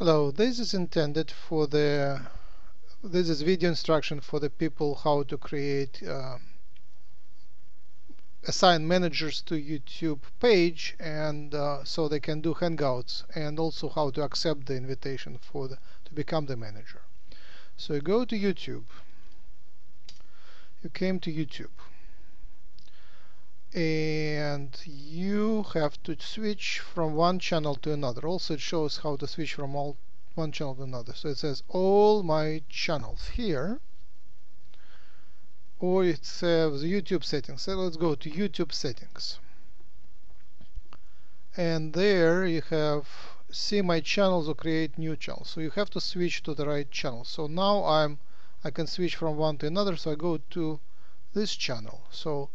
Hello, this is intended for the this is video instruction for the people how to create uh, assign managers to YouTube page and uh, so they can do hangouts and also how to accept the invitation for the, to become the manager. So you go to YouTube. You came to YouTube and you have to switch from one channel to another. Also it shows how to switch from all one channel to another. So it says all my channels here or it says YouTube settings. So let's go to YouTube settings. And there you have see my channels or create new channels. So you have to switch to the right channel. So now I'm I can switch from one to another. So I go to this channel. So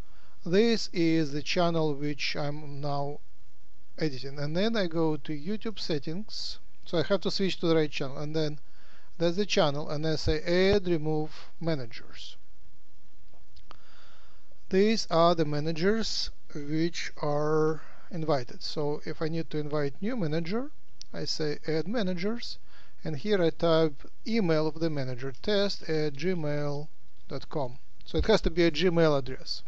this is the channel which I'm now editing. And then I go to YouTube settings. So I have to switch to the right channel. And then that's the channel. And I say add remove managers. These are the managers which are invited. So if I need to invite new manager I say add managers. And here I type email of the manager test at gmail.com so it has to be a Gmail address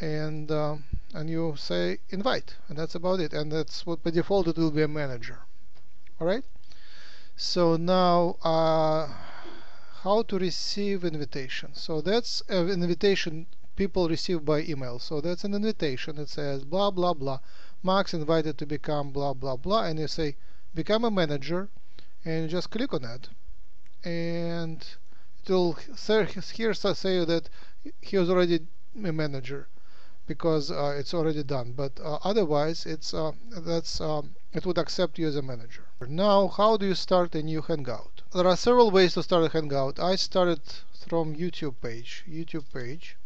and uh, and you say invite and that's about it and that's what by default it will be a manager. Alright so now uh, how to receive invitation. So that's an invitation people receive by email. So that's an invitation it says blah blah blah. Max invited to become blah blah blah and you say become a manager and just click on that. And it will here say that he was already a manager because uh, it's already done. But uh, otherwise it's uh, that's um, it would accept you as a manager. Now how do you start a new hangout? There are several ways to start a hangout. I started from YouTube page YouTube page.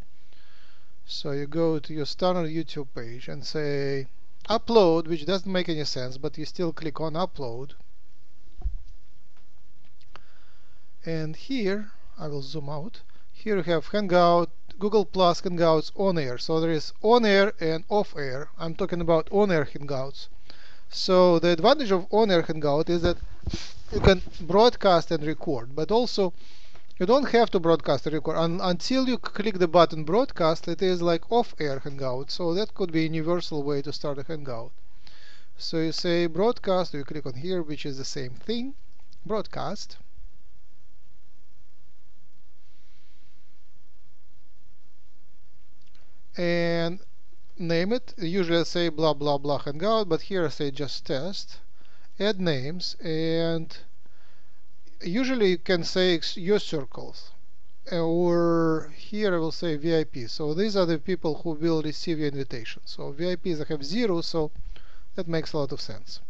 So you go to your standard YouTube page and say upload which doesn't make any sense but you still click on upload. And here I will zoom out. Here you have hangout Google Plus Hangouts on air. So there is on air and off air. I'm talking about on air Hangouts. So the advantage of on air Hangout is that you can broadcast and record, but also you don't have to broadcast and record Un until you click the button broadcast. It is like off air Hangout. So that could be a universal way to start a Hangout. So you say broadcast, you click on here, which is the same thing, broadcast. And name it. Usually I say blah blah blah hangout but here I say just test add names and usually you can say your circles or here I will say VIP so these are the people who will receive your invitation. So VIPs I have zero so that makes a lot of sense.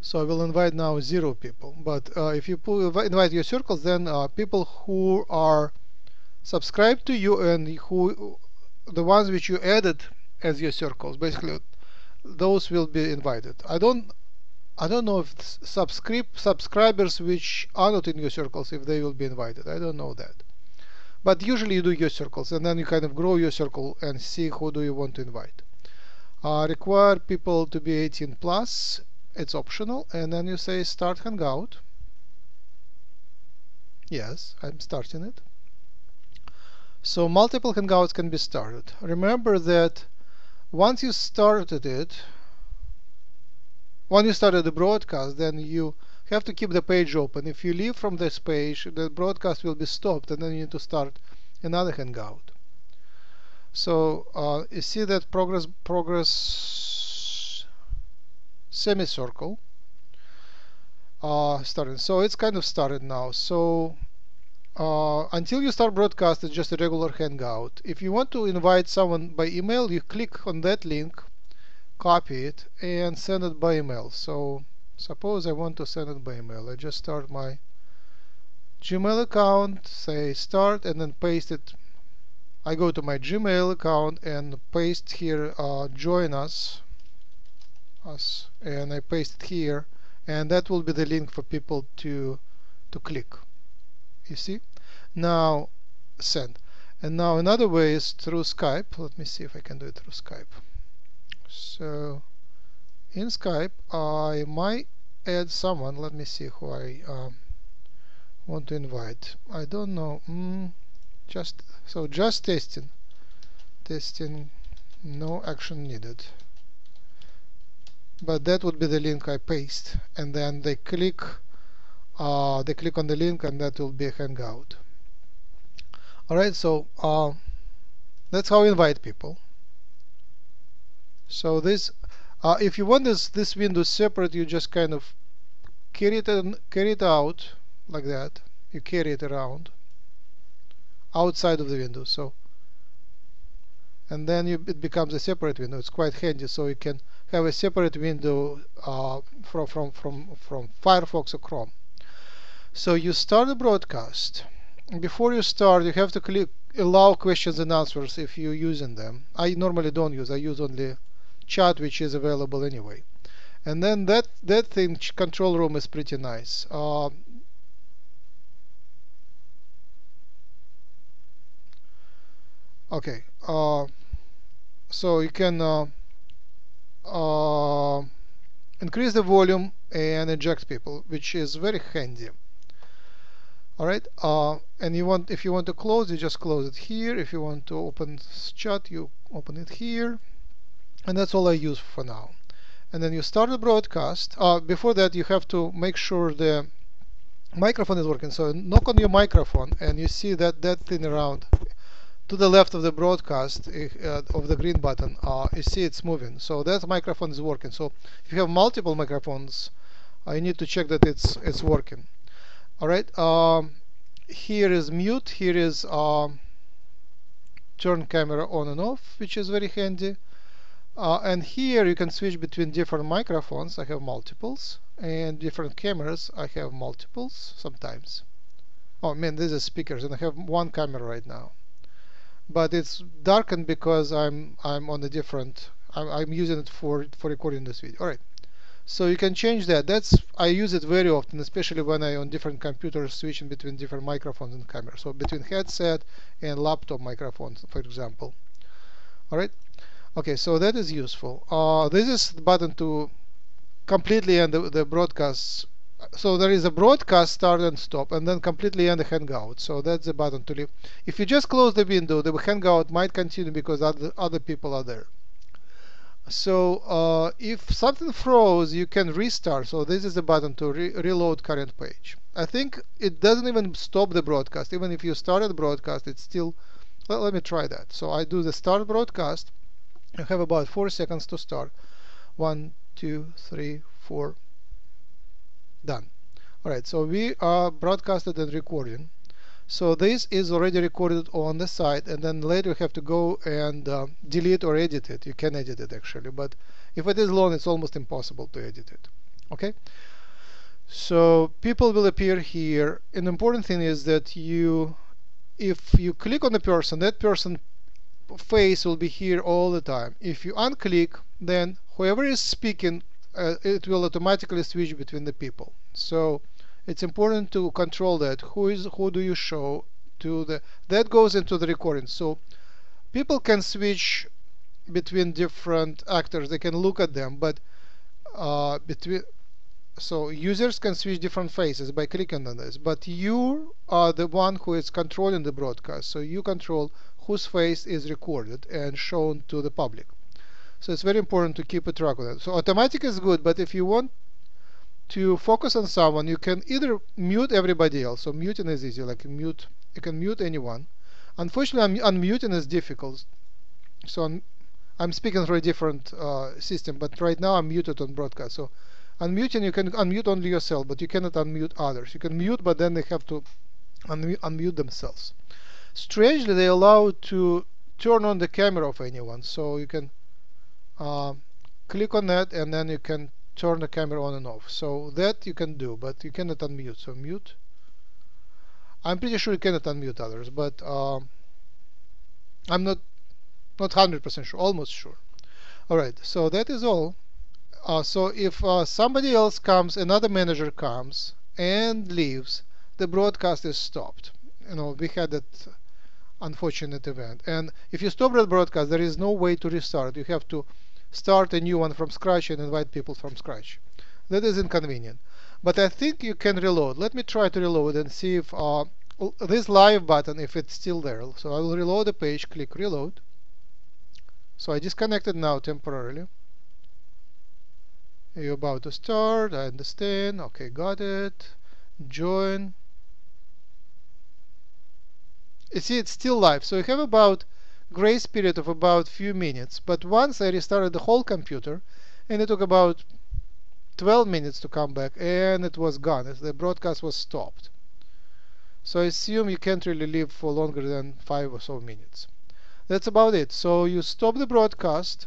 So I will invite now zero people but uh, if you invite your circles then uh, people who are subscribed to you and who the ones which you added as your circles basically those will be invited. I don't I don't know if subscribe subscribers which are not in your circles if they will be invited. I don't know that. But usually you do your circles and then you kind of grow your circle and see who do you want to invite. Uh, require people to be 18 plus it's optional and then you say start hangout. Yes I'm starting it so multiple Hangouts can be started. Remember that once you started it, when you started the broadcast, then you have to keep the page open. If you leave from this page, the broadcast will be stopped and then you need to start another Hangout. So uh, you see that progress progress semicircle uh, started. So it's kind of started now. So uh, until you start broadcast it's just a regular hangout. If you want to invite someone by email you click on that link copy it and send it by email. So suppose I want to send it by email. I just start my Gmail account say start and then paste it. I go to my Gmail account and paste here uh, join us us and I paste it here and that will be the link for people to to click you see? Now send. And now another way is through Skype. Let me see if I can do it through Skype. So in Skype I might add someone. Let me see who I um, want to invite. I don't know. Mm, just so just testing. Testing. No action needed. But that would be the link I paste. And then they click uh, they click on the link and that will be a hangout. Alright so uh, that's how we invite people. So this uh, if you want this this window separate you just kind of carry it in, carry it out like that. You carry it around outside of the window. So and then you, it becomes a separate window. It's quite handy. So you can have a separate window uh, from, from, from, from Firefox or Chrome so you start the broadcast. Before you start you have to click allow questions and answers if you're using them. I normally don't use I use only chat which is available anyway. And then that that thing control room is pretty nice. Uh, okay uh, so you can uh, uh, increase the volume and eject people which is very handy alright uh, and you want if you want to close you just close it here. If you want to open chat you open it here. And that's all I use for now. And then you start the broadcast. Uh, before that you have to make sure the microphone is working. So knock on your microphone and you see that that thing around. To the left of the broadcast uh, of the green button uh, you see it's moving. So that microphone is working. So if you have multiple microphones uh, you need to check that it's it's working alright um, here is mute here is um, turn camera on and off which is very handy. Uh, and here you can switch between different microphones. I have multiples and different cameras. I have multiples sometimes. Oh man this is speakers and I have one camera right now. But it's darkened because I'm I'm on a different I'm, I'm using it for for recording this video. Alright so you can change that. That's I use it very often especially when I on different computers switching between different microphones and cameras. So between headset and laptop microphones for example. Alright okay so that is useful. Uh, this is the button to completely end the, the broadcast. So there is a broadcast start and stop and then completely end the hangout. So that's the button to leave. If you just close the window the hangout might continue because other other people are there so uh, if something froze you can restart. So this is the button to re reload current page. I think it doesn't even stop the broadcast. Even if you started broadcast it's still well, let me try that. So I do the start broadcast. I have about four seconds to start. One two three four. Done. Alright so we are broadcasted and recording so this is already recorded on the site and then later you have to go and uh, delete or edit it you can edit it actually but if it is long it's almost impossible to edit it okay so people will appear here an important thing is that you if you click on the person that person face will be here all the time. If you unclick, then whoever is speaking, uh, it will automatically switch between the people. So it's important to control that. Who is who do you show to the that goes into the recording. So people can switch between different actors. They can look at them, but uh, between so users can switch different faces by clicking on this but you are the one who is controlling the broadcast so you control whose face is recorded and shown to the public. So it's very important to keep a track of that. So automatic is good, but if you want to focus on someone, you can either mute everybody else. So muting is easy, like mute, you can mute anyone. Unfortunately, unmuting is difficult. So I'm, I'm speaking through a different uh, system, but right now I'm muted on broadcast. So unmuting, you can unmute only yourself, but you cannot unmute others. You can mute, but then they have to unmute, unmute themselves strangely they allow to turn on the camera of anyone so you can uh, click on that and then you can turn the camera on and off. So that you can do but you cannot unmute. So mute. I'm pretty sure you cannot unmute others but uh, I'm not not 100% sure almost sure. Alright so that is all. Uh, so if uh, somebody else comes another manager comes and leaves the broadcast is stopped. You know we had that unfortunate event. And if you stop that broadcast, there is no way to restart. You have to start a new one from scratch and invite people from scratch. that is inconvenient. But I think you can reload. Let me try to reload and see if uh, this live button if it's still there. So I will reload the page click reload. So I disconnected now temporarily. You're about to start. I understand. Okay got it. Join. You see it's still live. So you have about grace period of about few minutes but once I restarted the whole computer and it took about 12 minutes to come back and it was gone the broadcast was stopped so I assume you can't really live for longer than five or so minutes. That's about it. So you stop the broadcast.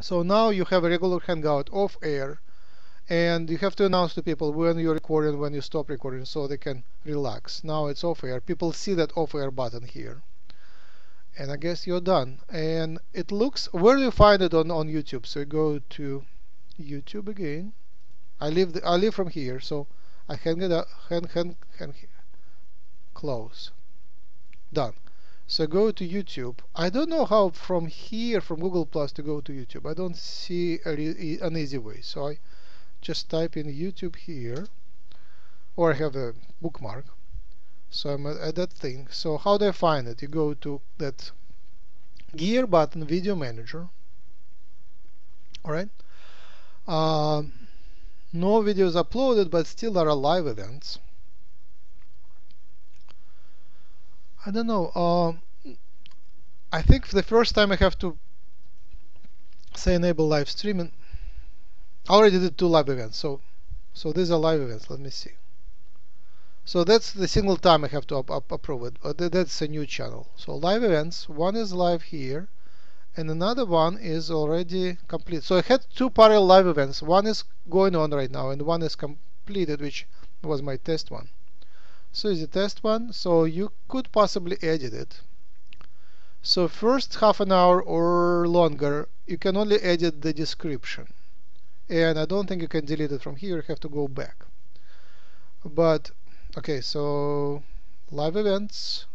So now you have a regular Hangout off air and you have to announce to people when you're recording, when you stop recording so they can relax. Now it's off air. People see that off air button here. And I guess you're done. And it looks, where do you find it on, on YouTube? So go to YouTube again. I live the, I live from here, so I hang it up, hang, hang, hang close done so go to YouTube I don't know how from here from Google Plus to go to YouTube I don't see a, an easy way so I just type in YouTube here or I have a bookmark so I'm at that thing so how do I find it you go to that gear button video manager alright uh, no videos uploaded but still are live events I don't know. Uh, I think for the first time I have to say enable live streaming. I already did two live events, so so these are live events. Let me see. So that's the single time I have to up, up, approve it. But that's a new channel. So live events. One is live here, and another one is already complete. So I had two parallel live events. One is going on right now, and one is completed, which was my test one. So is the test one. So you could possibly edit it. So first half an hour or longer, you can only edit the description. And I don't think you can delete it from here. You have to go back. But, okay, so live events.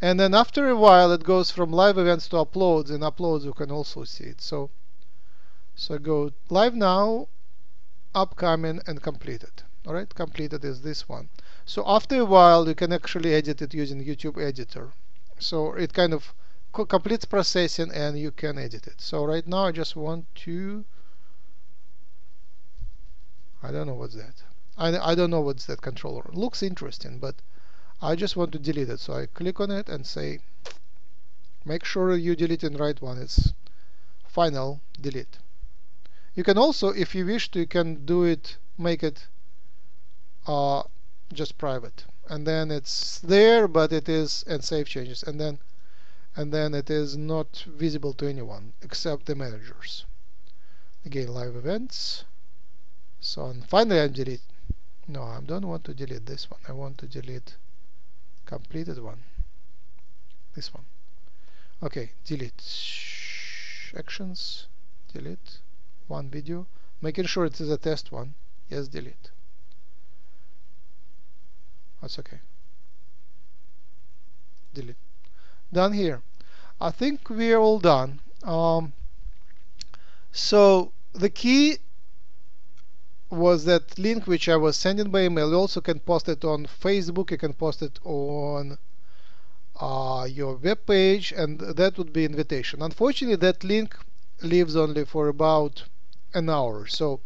And then after a while, it goes from live events to uploads. And uploads, you can also see it. So, so go live now, upcoming, and completed. All right, completed is this one. So after a while, you can actually edit it using YouTube editor. So it kind of completes processing and you can edit it. So right now I just want to I don't know what's that. I, I don't know what's that controller. Looks interesting, but I just want to delete it. So I click on it and say make sure you delete the right one. It's final delete. You can also, if you wish to, you can do it, make it uh, just private and then it's there but it is and save changes and then and then it is not visible to anyone except the managers again live events so and finally I'm delete no I don't want to delete this one. I want to delete completed one. This one. Okay delete. Actions. Delete. One video. Making sure it is a test one. Yes delete. That's okay. Delete. Done here. I think we're all done. Um, so the key was that link which I was sending by email. You also can post it on Facebook. You can post it on uh, your web page and that would be invitation. Unfortunately that link lives only for about an hour. So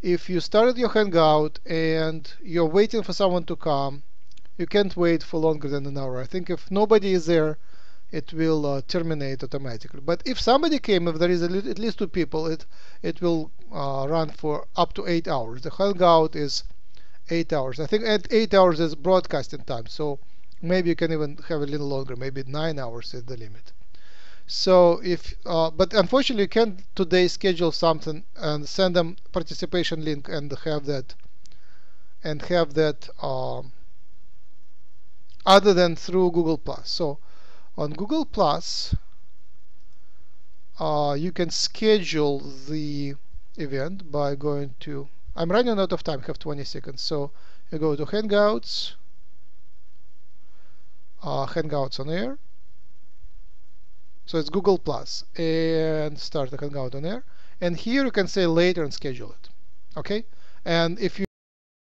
if you started your hangout and you're waiting for someone to come you can't wait for longer than an hour. I think if nobody is there, it will uh, terminate automatically. But if somebody came, if there is at least two people, it it will uh, run for up to eight hours. The hangout is eight hours. I think at eight hours is broadcasting time, so maybe you can even have a little longer. Maybe nine hours is the limit. So if, uh, but unfortunately, you can't today schedule something and send them participation link and have that, and have that. Um, other than through Google Plus. So on Google Plus, uh, you can schedule the event by going to I'm running out of time, have 20 seconds. So you go to Hangouts, uh, Hangouts on Air. So it's Google Plus and start the Hangout on Air. And here you can say later and schedule it. Okay? and if you